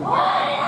From